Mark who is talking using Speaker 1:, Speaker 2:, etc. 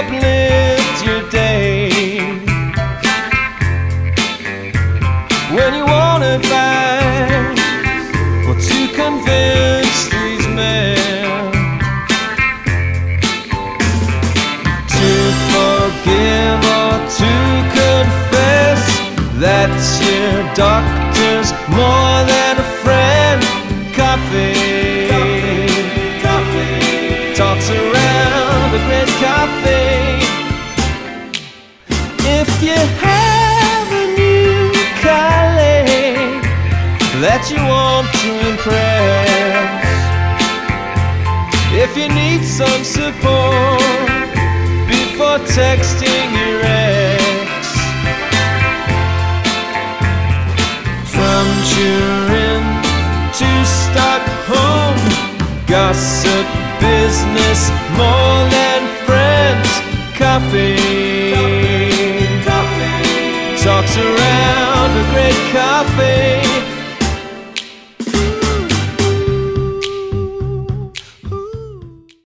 Speaker 1: uplift your day. When you want advice, or to convince these men to forgive or to confess that your doctor's more than a friend. Coffee, coffee, coffee talks around great coffee. If you have a new colleague that you want to impress, if you need some support before texting your ex, from Turin to Stockholm, gossip, business, coffee,